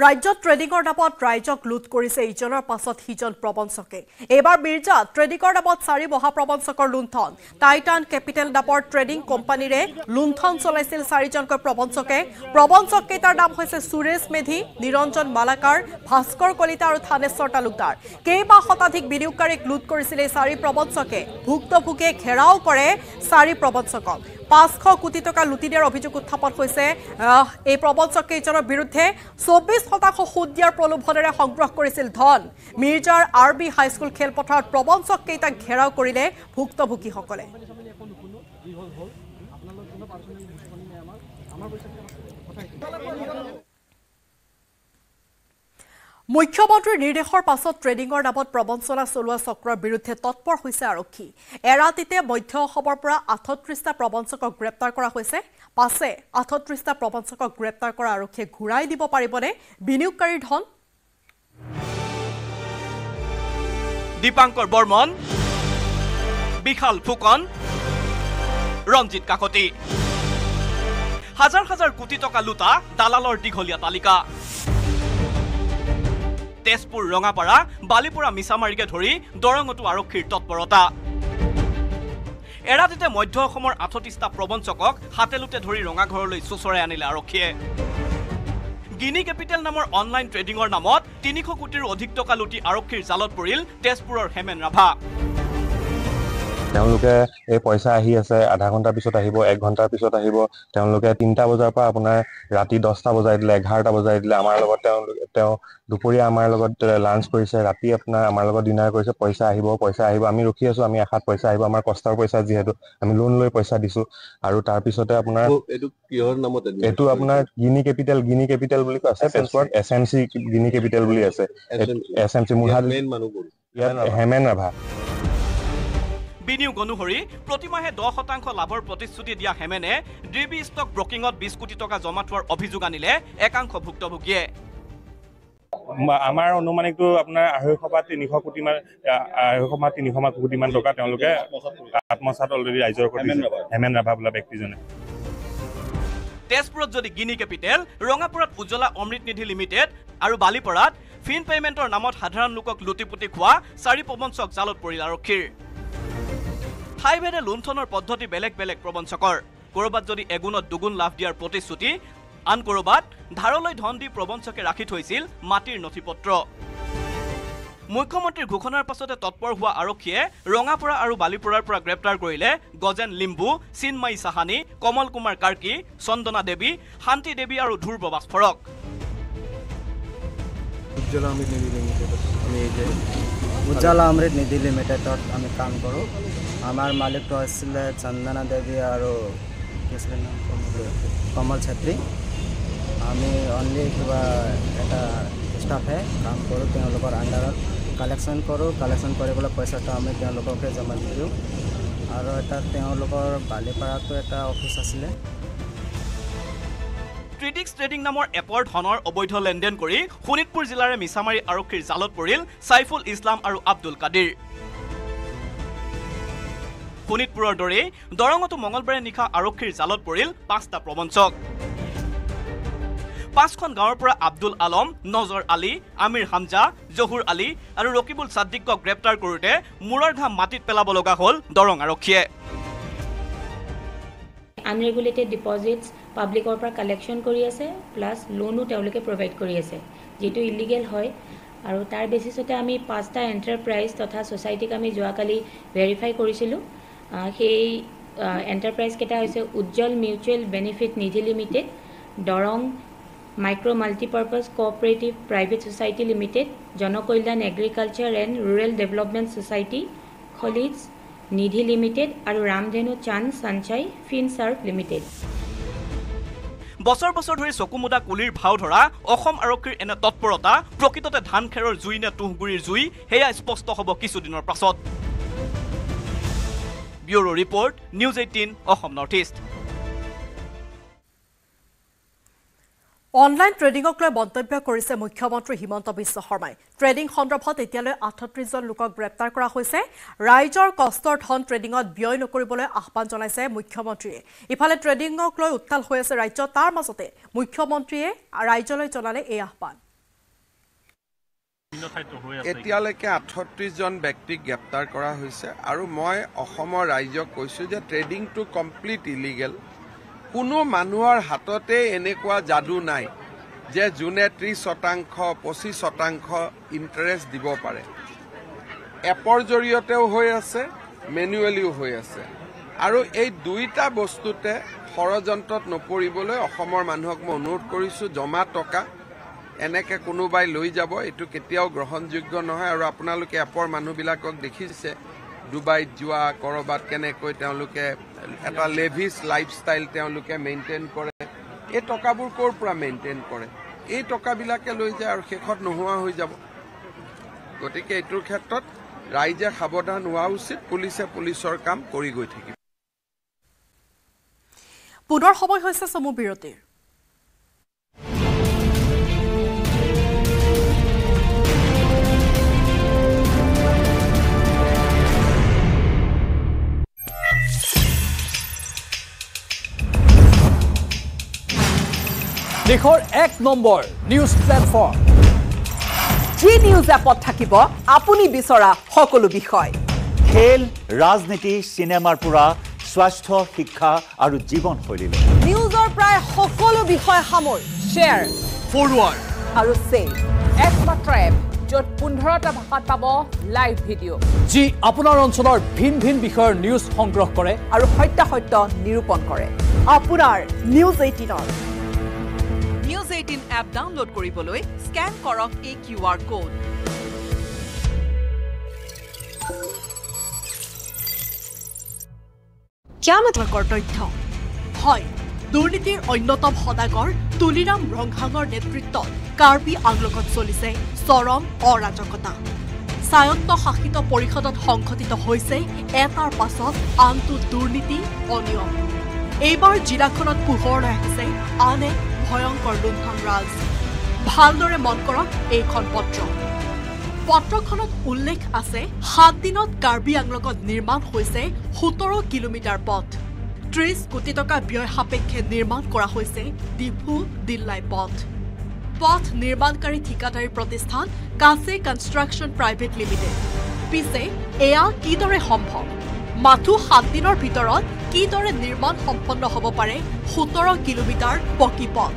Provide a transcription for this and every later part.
ৰাজ্যত ট্ৰেডিঙৰ নামত ৰাইজক লুট কৰিছে ইজনৰ পাছত সিজন প্ৰবঞ্চকে। এইবাৰ মিৰ্জাত ট্ৰেডিঙৰ নামত চাৰি মহাপ্ৰবঞ্চকৰ লুণ্ঠন। টাইটান কেপিটেল নামৰ ট্ৰেডিং কোম্পানীৰে লুণ্ঠন চলাইছিল চাৰিজনকৈ প্ৰবঞ্চকে। প্ৰবঞ্চককেইটাৰ নাম হৈছে সুৰেশ মেধি নিৰঞ্জন মালাকাৰ ভাস্কৰ কলিতা আৰু থানেশ্বৰ তালুকদাৰ। কেইবা শতাধিক বিনিয়োগকাৰীক লুট কৰিছিল এই চাৰি প্ৰবঞ্চকে। ভুক্তভোগীয়ে ঘেৰাও কৰে চাৰি প্ৰবঞ্চকক। পাঁচশ কোটি টকা লুটি দিয়াৰ অভিযোগ উত্থাপন হৈছে। এই প্ৰবঞ্চক কেইজনৰ বিৰুদ্ধে চৌব্বিছ শতাংশ সুদ দিয়াৰ প্ৰলোভনেৰে সংগ্ৰহ কৰিছিল ধন। মিৰ্জাৰ আৰ বি হাইস্কুল খেলপথাৰত প্ৰবঞ্চক কেইটাক ঘেৰাও কৰিলে ভুক্তভোগীসকলে। মুখ্যমন্ত্ৰীৰ নিৰ্দেশৰ পাছত ট্ৰেডিঙৰ নামত প্ৰবঞ্চনা চলোৱা চক্ৰৰ বিৰুদ্ধে তৎপৰ হৈছে আৰক্ষী। এৰাতিতে মধ্য অসমৰ পৰা আঠত্ৰিছটা প্ৰবঞ্চকক গ্ৰেপ্তাৰ কৰা হৈছে। পাছে আঠত্ৰিছটা প্ৰবঞ্চকক গ্ৰেপ্তাৰ কৰা আৰক্ষীয়ে ঘূৰাই দিব পাৰিবনে? বিনিয়োগকাৰীৰ ধন? দীপাংকৰ বৰ্মন বিশাল ফুকন ৰঞ্জিত কাকতি। হাজাৰ হাজাৰ কোটি টকা লুটা দালালৰ দীঘলীয়া তালিকা। তেজপুৰ ৰঙাপাৰা বালিপুৰা মিছামাৰীকে ধৰি দৰঙতো আৰক্ষীৰ তৎপৰতা। এৰাতিতে মধ্য অসমৰ আঠত্ৰিছটা প্ৰবঞ্চকক হাতেলোতে ধৰি ৰঙাঘৰলৈ চোচৰাই আনিলে আৰক্ষীয়ে। গিনি কেপিটেল নামৰ অনলাইন ট্ৰেডিঙৰ নামত তিনিশ কোটিৰো অধিক টকা লুটি আৰক্ষীৰ জালত পৰিল তেজপুৰৰ হেমেন ৰাভা। তেওঁলোকে এই পইচা আহি আছে আধা ঘণ্টাৰ পিছত আহিব এক ঘণ্টাৰ পিছত আহিব তেওঁলোকে তিনিটা বজাৰ পৰা আপোনাৰ ৰাতি দহটা বজাই দিলে এঘাৰটা বজাই দিলে আমাৰ লগত তেওঁলোকে তেওঁ দুপৰীয়া আমাৰ লগত লাঞ্চ কৰিছে ৰাতি আপোনাৰ আমাৰ লগত ডিনাৰ কৰিছে পইচা আহিব পইচা আহিব আমি ৰখি আছো আমি আশাত পইচা আহিব আমাৰ কষ্টৰ পইচা যিহেতু আমি লোন লৈ পইচা দিছো আৰু তাৰপিছতে আপোনাৰ এইটো কিহৰ নামত এইটো আপোনাৰ গিনি কেপিটেল গিনি কেপিটেল বুলি কয় আছে তেজপুৰত এছ এম চি গিনি কেপিটেল বুলি আছে এছ এম চি মুঢ়া ইয়াত হেমেন ৰাভা। বিনিয়োগ অনুসৰি প্ৰতিমাহে দহ শতাংশ লাভৰ প্ৰতিশ্ৰুতি দিয়া হেমেনে ড্ৰিবি ষ্টক ব্ৰকিঙত বিছ কোটি টকা জমা থোৱাৰ অভিযোগ আনিলে একাংশ ভুক্তভোগীয়ে। আমাৰ অনুমানিকটো আপোনাৰ আঢ়ৈশ বা তিনিশ কোটি মান আ- আঢ়ৈশ বা তিনিশ মান কোটি মান টকা তেওঁলোকে আত্মসাত অলৰেডি ৰাইজৰ হেমেন ৰাভা। বোলা ব্যক্তিজনে। তেজপুৰত যদি গিনি কেপিটেল ৰঙাপুৰত উজ্জ্বলা অমৃত নিধি লিমিটেড আৰু বালিপৰাত ফিন পেমেণ্টৰ নামত সাধাৰণ লোকক লুটিপুটি খোৱা চাৰি প্ৰবঞ্চক জালত পৰিল আৰক্ষীৰ। ঠাইভেদে লুণ্ঠনৰ পদ্ধতি বেলেগ বেলেগ প্ৰবঞ্চকৰ। ক'ৰবাত যদি এগুণত দুগুণ লাভ দিয়াৰ প্ৰতিশ্ৰুতি আন ক'ৰবাত ধাৰলৈ ধন দি প্ৰবঞ্চকে ৰাখি থৈছিল মাটিৰ নথি পত্ৰ মুখ্যমন্ত্ৰীৰ ঘোষণাৰ পাছতে তৎপৰ হোৱা আৰক্ষীয়ে ৰঙাপৰা আৰু বালিপৰাৰ পৰা গ্ৰেপ্তাৰ কৰিলে গজেন লিম্বু চিন্ময়ী চাহানী কমল কুমাৰ কাৰ্কি চন্দনা দেৱী শান্তি দেৱী আৰু ধ্ৰুৱ বাস্ফৰক। উজ্জ্বলা অমৃত নিধি লিমিটেডত আমি এই যে উজ্জ্বলা অমৃত নিধি লিমিটেডত আমি কাম কৰোঁ। আমাৰ মালিকটো আছিলে চন্দনা দেৱী আৰু কি আছিলে নাম কমল ছেত্ৰী আমি অনলি কিবা এটা ষ্টাফে কাম কৰোঁ তেওঁলোকৰ আণ্ডাৰত কালেকশ্যন কৰোঁ। কালেকশ্যন কৰি পেলাই পইচাটো আমি তেওঁলোককে জমা দিওঁ। আৰু এটা তেওঁলোকৰ বালিপাৰাতো এটা অফিচ আছিলে। ট্ৰিডিক্স ট্ৰেডিং নামৰ এপৰ ধনৰ অবৈধ লেনদেন কৰি শোণিতপুৰ জিলাৰে মিছামাৰী আৰক্ষীৰ জালত পৰিল ছাইফুল ইছলাম আৰু আব্দুল কাদিৰ। শোণিতপুৰৰ দৰেই দৰঙতো মঙলবাৰে নিশা আৰক্ষীৰ জালত পৰিল পাঁচটা প্ৰবঞ্চক। পাঁচখন গাঁৱৰ পৰা আব্দুল আলম নজৰ আলী আমিৰ হামজা জহুৰ আলী আৰু ৰকিবুল ছাদ্দিকক গ্ৰেপ্তাৰ কৰোঁতে মূৰৰ ঘাম মাটিত পেলাব লগা হ'ল দৰং আৰক্ষীয়ে। আনৰেগুলেটেড ডিপজিটছ পাব্লিকৰ পৰা কালেকশ্যন কৰি আছে প্লাছ লোনো তেওঁলোকে প্ৰভাইড কৰি আছে যিটো ইলিগেল হয়। আৰু তাৰ বেচিছতে আমি পাঁচটা এণ্টাৰপ্ৰাইজ তথা ছ'চাইটিক আমি যোৱাকালি ভেৰিফাই কৰিছিলোঁ। সেই এণ্টাৰপ্ৰাইজকেইটা হৈছে Ujjwal Mutual Benefit Nidhi Limited Darrang Micro' Multipurpose Cooperative Private Society Limited Janakalyan Agriculture and Rural Development Society খলিজ Nidhi limited আৰু ৰামধেনু চান্দ চানচাই ফিনচাৰ্ভ লিমিটেড বছৰ বছৰ ধৰি চকুমুদা কুলিৰ ভাও ধৰা অসম আৰক্ষীৰ এনে তৎপৰতা প্ৰকৃততে ধান খেৰৰ জুই নে তুঁহগুৰিৰ জুই সেয়া স্পষ্ট হ'ব কিছুদিনৰ পাছত। Bureau' report News Eighteen Assam North East online ট্ৰেডিঙক লৈ মন্তব্য কৰিছে মুখ্যমন্ত্ৰী হিমন্ত বিশ্ব শৰ্মাই। ট্ৰেডিং সন্দৰ্ভত এতিয়ালৈ আঠত্ৰিছজন লোকক গ্ৰেপ্তাৰ কৰা হৈছে। ৰাইজৰ কষ্টৰ ধন ট্ৰেডিঙত ব্যয় নকৰিবলৈ আহ্বান জনাইছে মুখ্যমন্ত্ৰীয়ে। ইফালে ট্ৰেডিঙক লৈ উত্তাল হৈ আছে ৰাজ্য তাৰ মাজতে মুখ্যমন্ত্ৰীয়ে ৰাইজলৈ জনালে এই আহ্বান। এতিয়ালৈকে আঠত্ৰিছজন ব্যক্তিক গ্ৰেপ্তাৰ কৰা হৈছে আৰু মই অসমৰ ৰাইজক কৈছোঁ যে ট্ৰেডিংটো কমপ্লিট ইলিগেল। কোনো মানুহৰ হাততে এনেকুৱা যাদু নাই যে যোনে ত্ৰিছ শতাংশ পঁচিছ শতাংশ ইণ্টাৰেষ্ট দিব পাৰে। এপৰ জৰিয়তেও হৈ আছে মেনুৱেলিও হৈ আছে। আৰু এই দুইটা বস্তুতে ষড়যন্ত্ৰত নপৰিবলৈ অসমৰ মানুহক মই অনুৰোধ কৰিছোঁ জমা টকা এনেকে কোনোবাই লৈ যাব এইটো কেতিয়াও গ্ৰহণযোগ্য নহয়। আৰু আপোনালোকে এপৰ মানুহবিলাকক দেখিছে ডুবাইত যোৱা ক'ৰবাত কেনেকৈ তেওঁলোকে এটা লেভিছ লাইফষ্টাইল তেওঁলোকে মেইনটেইন কৰে। এই টকাবোৰ ক'ৰ পৰা মেইনটেইন কৰে? এই টকাবিলাকে লৈ যায় আৰু শেষত নোহোৱা হৈ যাব। গতিকে এইটোৰ ক্ষেত্ৰত ৰাইজে সাৱধান হোৱা উচিত পুলিচে পুলিচৰ কাম কৰি গৈ থাকিব। পুনৰ সময় হৈছে চমু বিৰতিৰ। দেশৰ এক number news platform Zee News এপত থাকিব আপুনি বিচৰা সকলো বিষয়। খেল ৰাজনীতি চিনেমাৰ পৰা স্বাস্থ্য শিক্ষা আৰু জীৱনশৈলীলৈ। নিউজৰ প্ৰায় সকলো বিষয় সামৰি শ্বেয়াৰ ফৰৱাৰ্ড আৰু ছেভ একমাত্ৰ এপ য'ত পোন্ধৰটা ভাষাত পাব লাইভ ভিডিঅ' যি আপোনাৰ অঞ্চলৰ ভিন ভিন বিষয়ৰ নিউজ সংগ্ৰহ কৰে। আৰু সত্যাসত্য নিৰূপণ কৰে। আপোনাৰ নিউজ এইটিনৰ এইটিন এপ ডাউনলোড কৰিবলৈ স্কেন কৰক এই কিউ আৰ কোড তেওঁলোকৰ তথ্য হয় দুৰ্নীতিৰ অন্যতম সদাগৰ তুলিৰাম ৰংহাঙৰ নেতৃত্বত কাৰ্বি আংলকত চলিছে চৰম অৰাজকতা। স্বায়ত্ত শাসিত পৰিষদত সংঘটিত হৈছে এটাৰ পাছত আনটো দুৰ্নীতি অনিয়ম। এইবাৰ জিলাখনত পোহৰলৈ আহিছে আন এক ভয়ংকৰ লুণ্ঠন ৰাজ। ভালদৰে মন কৰক এইখন পত্ৰ। পত্ৰখনত উল্লেখ আছে সাত দিনত কাৰ্বি আংলকত নিৰ্মাণ হৈছে সোতৰ কিলোমিটাৰ পথ। ত্ৰিশ কোটি টকা ব্যয় সাপেক্ষে নিৰ্মাণ কৰা হৈছে ডিফু দিল্লাই পথ। পথ নিৰ্মাণকাৰী ঠিকাদাৰী প্ৰতিষ্ঠান কাছে কনষ্ট্ৰাকশ্যন প্ৰাইভেট লিমিটেড। পিছে এয়া কিদৰে সম্ভৱ? মাথো সাত দিনৰ ভিতৰত কিদৰে নিৰ্মাণ সম্পন্ন হ'ব পাৰে সোতৰ কিলোমিটাৰ পকী পথ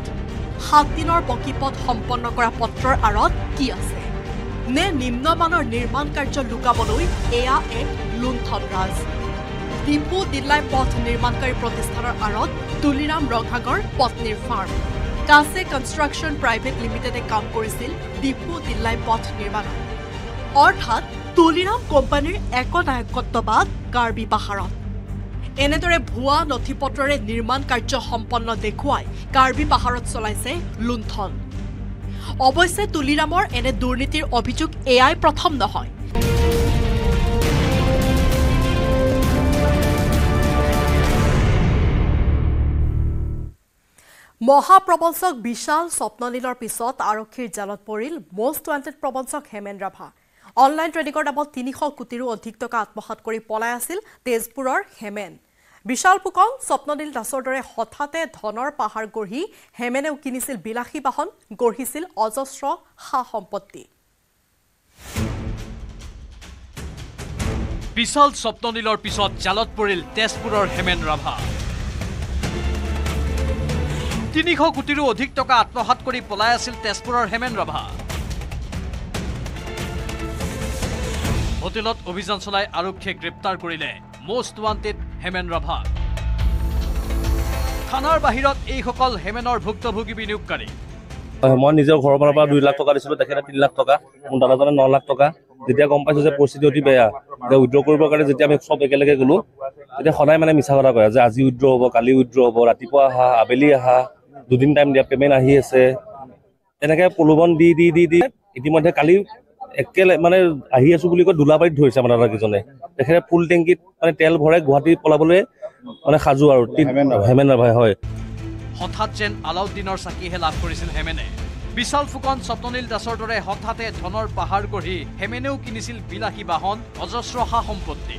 সাত দিনৰ পকী পথ সম্পন্ন কৰা পত্ৰৰ আঁৰত কি আছে? নে নিম্নমানৰ নিৰ্মাণ কাৰ্য লুকাবলৈ এয়া এক লুণ্ঠন ৰাজ? ডিপু দিল্লাই পথ নিৰ্মাণকাৰী প্ৰতিষ্ঠানৰ আঁৰত তুলিৰাম ৰংহাগৰ পত্নীৰ ফাৰ্ম কাছে কনষ্ট্ৰাকশ্যন প্ৰাইভেট লিমিটেডে কাম কৰিছিল ডিপু দিল্লাই পথ নিৰ্মাণত। অৰ্থাৎ তুলিৰাম কোম্পানীৰ একনায়কত্ববাদ কাৰ্বি পাহাৰত। এনেদৰে ভুৱা নথি পত্ৰৰে নিৰ্মাণ কাৰ্য সম্পন্ন দেখুৱাই কাৰ্বি পাহাৰত চলাইছে লুণ্ঠন। অৱশ্যে তুলিৰামৰ এনে দুৰ্নীতিৰ অভিযোগ এয়াই প্ৰথম নহয়। মহাপ্ৰবঞ্চক বিশাল স্বপ্নলীলৰ পিছত আৰক্ষীৰ জালত পৰিল মষ্ট ৱান্টেড প্ৰবঞ্চক হেমেন ৰাভা। অনলাইন ট্ৰেডিঙৰ নামত তিনিশ কোটিৰো অধিক টকা আত্মসাত কৰি পলাই আছিল তেজপুৰৰ হেমেন। বিশাল ফুকন স্বপ্ননীল দাসৰ দৰে হঠাতে ধনৰ পাহাৰ গঢ়ি হেমেনেও কিনিছিল বিলাসী বাহন গঢ়িছিল অজস্ৰ সা সম্পত্তি বিশাল স্বপ্ননীলৰ পিছত জালত পৰিল তেজপুৰৰ হেমেন ৰাভা। তিনিশ কোটিৰো অধিক টকা আত্মসাত কৰি পলাই আছিল তেজপুৰৰ হেমেন ৰাভা। হোটেলত অভিযান চলাই আৰক্ষীয়ে গ্ৰেপ্তাৰ কৰিলে। মষ্ট ৱান্টেড হেমেন ৰাভাক থানাৰ বাহিৰত এইসকল হেমেনৰ ভুক্তভোগী বিনিয়োগকাৰী। মই নিজৰ ঘৰৰ পৰা দুই লাখ টকা দিছিলোঁ তেখেতে তিনি লাখ টকা মোৰ দাদাজনে ন লাখ টকা। যেতিয়া গম পাইছোঁ যে পৰিস্থিতি অতি বেয়া যে উইড্ৰ কৰিবৰ কাৰণে যেতিয়া আমি চব একেলগে গ'লোঁ তেতিয়া সদায় মানে মিছা কথা কয় যে আজি উইড্ৰ হ'ব কালি উইড্ৰ হ'ব ৰাতিপুৱা আহা আবেলি আহা দুদিন টাইম দিয়া পে'মেণ্ট আহি আছে। তেনেকৈ প্ৰলোভন দি দি দি দি ইতিমধ্যে কালি একেলে মানে আহি আছো বুলি কৈ দোলাবাৰীত ধৰিছে আমাৰ দাদাকেইজনে। তেখেতে ফুল টেংকিত মানে তেল ভৰাই গুৱাহাটী পলাবলৈ মানে সাজু আৰু হেমেন ৰাভাই হয়। হঠাৎ যেন আলাউদ্দিনৰ চাকিহে লাভ কৰিছিল হেমেনে। বিশাল ফুকন স্বপ্ননীল দাসৰ দৰে হঠাতে ধনৰ পাহাৰ গঢ়ি হেমেনেও কিনিছিল বিলাসী বাহন অজস্ৰ সা সম্পত্তি।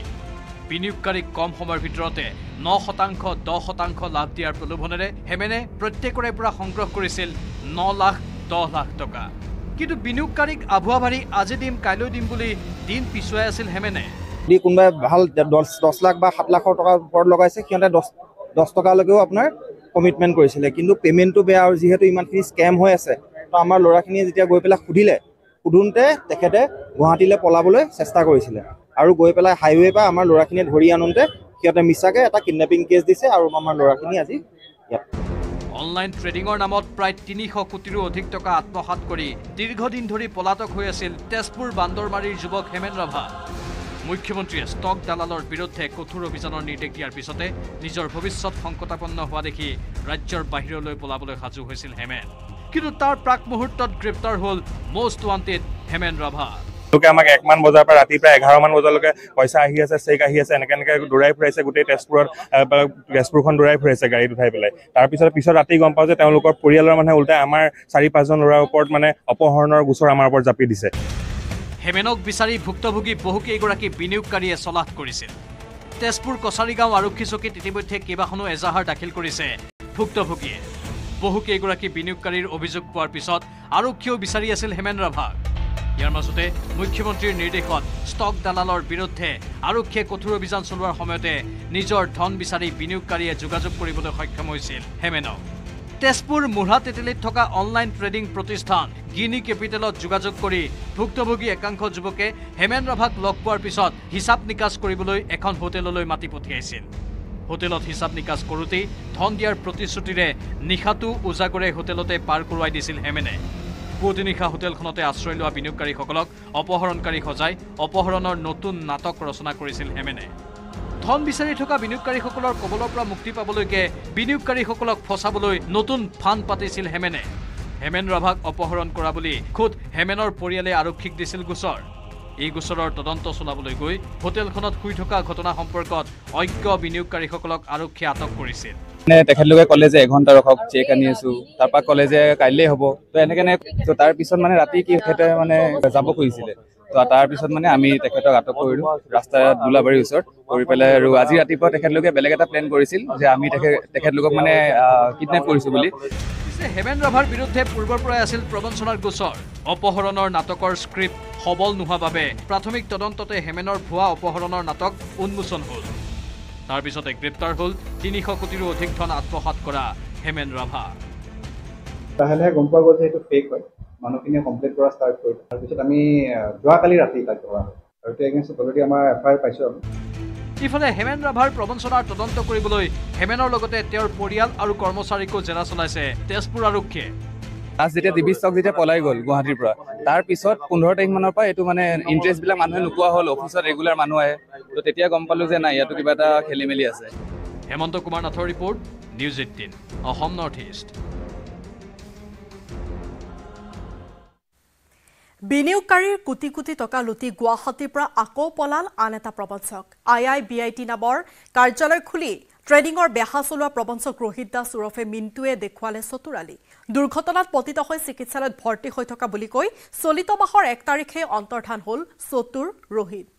বিনিয়োগকাৰীক কম সময়ৰ ভিতৰতে ন শতাংশ দহ শতাংশ লাভ দিয়াৰ প্ৰলোভনেৰে হেমেনে প্ৰত্যেকৰে পৰা সংগ্ৰহ কৰিছিল ন লাখ দহ লাখ টকা। কিন্তু বিনিয়োগকাৰীক আভুৱা ভাৰি আজি দিম কাইলৈ দিম বুলি দিন পিছুৱাই আছিল হেমেনে। যদি কোনোবাই ভাল দহ লাখ বা সাত লাখৰ টকাৰ ওপৰত লগাইছে সিহঁতে দহ দহ টকালৈকেও আপোনাৰ কমিটমেণ্ট কৰিছিলে। কিন্তু পে'মেণ্টটো বেয়া আৰু যিহেতু ইমানখিনি স্কেম হৈ আছে তো আমাৰ ল'ৰাখিনিয়ে যেতিয়া গৈ পেলাই সুধিলে সুধোঁতে তেখেতে গুৱাহাটীলৈ পলাবলৈ চেষ্টা কৰিছিলে। আৰু গৈ পেলাই হাইৱে পৰা আমাৰ ল'ৰাখিনিয়ে ধৰি আনোতে সিহঁতে মিছাকৈ এটা কিডনেপিং কেছ দিছে আৰু আমাৰ ল'ৰাখিনি আজি ইয়াত। অনলাইন ট্ৰেডিঙৰ নামত প্ৰায় তিনিশ কোটিৰো অধিক টকা আত্মসাত কৰি দীৰ্ঘদিন ধৰি পলাতক হৈ আছিল তেজপুৰ বান্দৰমাৰীৰ যুৱক হেমেন ৰাভা মুখ্যমন্ত্ৰীয়ে ষ্টক দালালৰ বিৰুদ্ধে কঠোৰ অভিযানৰ নিৰ্দেশ দিয়াৰ পিছতে নিজৰ ভৱিষ্যত সংকটাপন্ন হোৱা দেখি ৰাজ্যৰ বাহিৰলৈ পলাবলৈ সাজু হৈছিল হেমেন। কিন্তু তাৰ প্ৰাক মুহূৰ্তত গ্ৰেপ্তাৰ হ'ল মষ্ট ৱান্টেড হেমেন ৰাভা। তেওঁলোকে আমাক একমান বজাৰ পৰা ৰাতি প্ৰায় এঘাৰমান বজালৈকে পইচা আহি আছে চেক আহি আছে এনেকে এনেকে দৌৰাই ফুৰাইছে গোটেই তেজপুৰত তেজপুৰখন দৌৰাই ফুৰাইছে গাড়ীত উঠাই পেলাই। তাৰপিছত পিছত ৰাতি গম পাওঁ যে তেওঁলোকৰ পৰিয়ালৰ মানুহে ওলোটাই আমাৰ চাৰি পাঁচজন ল'ৰাৰ ওপৰত মানে অপহৰণৰ গোচৰ আমাৰ ওপৰত জাপি দিছে। হেমেনক বিচাৰি ভুক্তভোগী বহুকেইগৰাকী বিনিয়োগকাৰীয়ে চলাথ কৰিছিল। তেজপুৰ কছাৰীগাঁও আৰক্ষী চকীত ইতিমধ্যে কেইবাখনো এজাহাৰ দাখিল কৰিছে ভুক্তভোগীয়ে। বহুকেইগৰাকী বিনিয়োগকাৰীৰ অভিযোগ পোৱাৰ পিছত আৰক্ষীয়েও বিচাৰি আছিল হেমেন ৰাভাক। ইয়াৰ মাজতে মুখ্যমন্ত্ৰীৰ নিৰ্দেশত ষ্টক দালালৰ বিৰুদ্ধে আৰক্ষীয়ে কঠোৰ অভিযান চলোৱাৰ সময়তে নিজৰ ধন বিচাৰি বিনিয়োগকাৰীয়ে যোগাযোগ কৰিবলৈ সক্ষম হৈছিল হেমেনক। তেজপুৰ মুঢ়া তেতেলীত থকা অনলাইন ট্ৰেডিং প্ৰতিষ্ঠান গিনি কেপিটেলত যোগাযোগ কৰি ভুক্তভোগী একাংশ যুৱকে হেমেন ৰাভাক লগ পোৱাৰ পিছত হিচাপ নিকাচ কৰিবলৈ এখন হোটেললৈ মাতি পঠিয়াইছিল। হোটেলত হিচাপ নিকাচ কৰোঁতেই ধন দিয়াৰ প্ৰতিশ্ৰুতিৰে নিশাটো উজাগৰে হোটেলতে পাৰ কৰোৱাই দিছিল হেমেনে। পুৱতি নিশা হোটেলখনতে আশ্ৰয় লোৱা বিনিয়োগকাৰীসকলক অপহৰণকাৰী সজাই অপহৰণৰ নতুন নাটক ৰচনা কৰিছিল হেমেনে। ধন বিচাৰি থকা বিনিয়োগকাৰীসকলৰ কবলৰ পৰা মুক্তি পাবলৈকে বিনিয়োগকাৰীসকলক ফচাবলৈ নতুন ফান পাতিছিল হেমেনে। হেমেন ৰাভাক অপহৰণ কৰা বুলি খোদ হেমেনৰ পৰিয়ালে আৰক্ষীক দিছিল গোচৰ। এই গোচৰৰ তদন্ত চলাবলৈ গৈ হোটেলখনত শুই থকা ঘটনা সম্পৰ্কত অজ্ঞ বিনিয়োগকাৰীসকলক আৰক্ষীয়ে আটক কৰিছিল। মানে তেখেতলোকে ক'লে যে এঘণ্টা ৰখক চেক আনি আছো। তাৰপৰা ক'লে যে কাইলৈ হ'ব। তো এনেকে তো তাৰ পিছত মানে ৰাতি কি তেখেতে মানে যাব খুজিছিলে। তো তাৰ পিছত মানে আমি তেখেতক আটক কৰিলোঁ। ৰাস্তাত গোলাবাৰীৰ ওচৰত। কৰি পেলাই আৰু আজি ৰাতিপুৱা তেখেতলোকে বেলেগ এটা প্লেন কৰিছিল যে আমি তেখেত তেখেতলোকক মানে কিডনেপ কৰিছোঁ বুলি। পিছে হেমেন ৰাভাৰ বিৰুদ্ধে পূৰ্বৰ পৰাই আছিল প্ৰবঞ্চনাৰ গোচৰ। অপহৰণৰ নাটকৰ স্ক্ৰিপ্ট সবল নোহোৱা বাবে প্ৰাথমিক তদন্ততে হেমেনৰ ভুৱা অপহৰণৰ নাটক উন্মোচন হ'ল। তাৰ পিছতে গ্ৰেপ্তাৰ হ'ল তিনিশ কোটিৰো অধিক ধন আত্মসাত কৰা হেমেন ৰাভা লাহে লাহে গম পোৱা গ'ল যে এইটো ফেক হয়। মানুহখিনিয়ে কমপ্লেইন কৰা ষ্টাৰ্ট কৰিলে। তাৰপিছত আমি যোৱাকালি ৰাতি তাক ধৰা হ'ল আৰু এতিয়া এগেইনষ্টত অলৰেডি আমাৰ এফ আই আৰ পাইছোঁ আমি। ইফালে হেমেন ৰাভাৰ প্ৰবঞ্চনাৰ তদন্ত কৰিবলৈ হেমেনৰ লগতে তেওঁৰ পৰিয়াল আৰু কৰ্মচাৰীকো জেৰা চলাইছে তেজপুৰ আৰক্ষীয়ে। লাষ্ট যেতিয়া ডিবি ষ্টক যেতিয়া পলাই গ'ল গুৱাহাটীৰ পৰা তাৰ পিছত পোন্ধৰ তাৰিখ মানৰ পৰা এইটো মানে ইণ্টাৰেষ্টবিলাক মানুহে নোপোৱা হ'ল অফিচত ৰেগুলাৰ মানুহ আহে। তো তেতিয়া গম পালোঁ যে নাই ইয়াতো কিবা এটা খেলি মেলি আছে। হেমন্ত কুমাৰ নাথৰ report News Eighteen Assam North East বিনিয়োগকাৰীৰ কোটি কোটি টকা লুটি গুৱাহাটীৰ পৰা আকৌ পলাল আন এটা প্ৰবঞ্চক। আই আই বি আই টি নামৰ কাৰ্যালয় খুলি ট্ৰেডিঙৰ বেহা চলোৱা প্ৰবঞ্চক ৰোহিত দাস ওৰফে মিণ্টুৱে দেখুৱালে চতুৰালি। দুৰ্ঘটনাত পতিত হৈ চিকিৎসালয়ত ভৰ্তি হৈ থকা বুলি কৈ চলিত মাহৰ এক তাৰিখে অন্তৰ্ধান হ'ল চতুৰ ৰোহিত।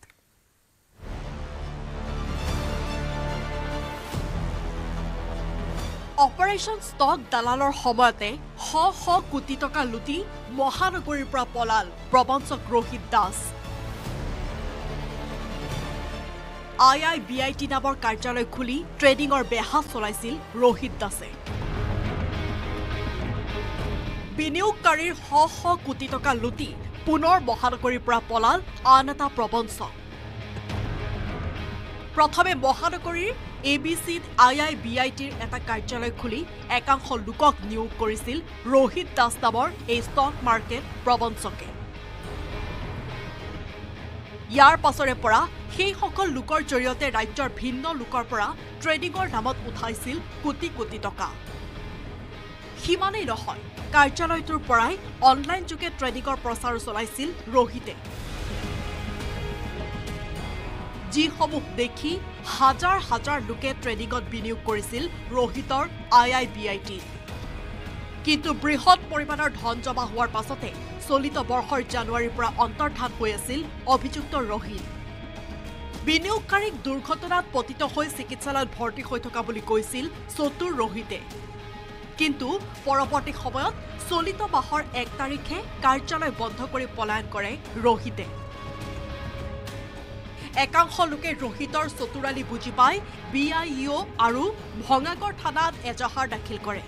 অপাৰেশ্যন ষ্টক দালালৰ সময়তে শ শ কোটি টকা লুটি মহানগৰীৰ পৰা পলাল প্ৰবঞ্চক Rohit Das. I I B I T নামৰ কাৰ্যালয় খুলি ট্ৰেডিঙৰ বেহা চলাইছিল ৰোহিত দাসে। বিনিয়োগকাৰীৰ শ শ কোটি টকা লুটি পুনৰ মহানগৰীৰ পৰা পলাল আন এটা প্ৰবঞ্চক। প্ৰথমে মহানগৰীৰ এ বি চিত আই আই বি আই টিৰ এটা কাৰ্যালয় খুলি একাংশ লোকক নিয়োগ কৰিছিল ৰোহিত দাস নামৰ এই ষ্টক মাৰ্কেট প্ৰবঞ্চকে। ইয়াৰ পাছৰে পৰা সেইসকল লোকৰ জৰিয়তে ৰাজ্যৰ ভিন্ন লোকৰ পৰা ট্ৰেডিঙৰ নামত উঠাইছিল কোটি কোটি টকা। সিমানেই নহয় কাৰ্যালয়টোৰ পৰাই অনলাইন যোগে ট্ৰেডিঙৰ প্ৰচাৰো চলাইছিল ৰোহিতে। যিসমূহ দেখি হাজাৰ হাজাৰ লোকে ট্ৰেডিঙত বিনিয়োগ কৰিছিল ৰোহিতৰ আই আই বি আই টি। কিন্তু বৃহৎ পৰিমাণৰ ধন জমা হোৱাৰ পাছতে চলিত বৰ্ষৰ জানুৱাৰীৰ পৰা অন্তৰ্ধান হৈ আছিল অভিযুক্ত ৰোহিত। বিনিয়োগকাৰীক দুৰ্ঘটনাত পতিত হৈ চিকিৎসালয়ত ভৰ্তি হৈ থকা বুলি কৈছিল চতুৰ ৰোহিতে। কিন্তু পৰৱৰ্তী সময়ত চলিত মাহৰ এক তাৰিখে কাৰ্যালয় বন্ধ কৰি পলায়ন কৰে ৰোহিতে। একাংশ লোকে ৰোহিতৰ চতুৰালি বুজি পাই বি আই ইউ আৰু ভঙাগড় থানাত এজাহাৰ দাখিল কৰে।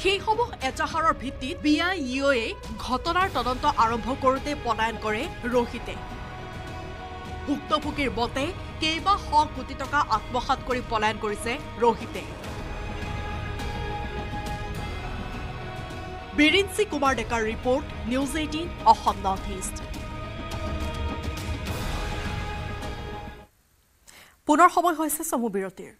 সেইসমূহ এজাহাৰৰ ভিত্তিত বি আই ইউএ ঘটনাৰ তদন্ত আৰম্ভ কৰোঁতে পলায়ন কৰে ৰোহিতে। ভুক্তভোগীৰ মতে কেইবা শ কোটি টকা আত্মসাত কৰি পলায়ন কৰিছে ৰোহিতে। বিৰিঞ্চি কুমাৰ ডেকাৰ report News Eighteen Assam North East. পুনৰ সময় হৈছে চমু বিৰতিৰ।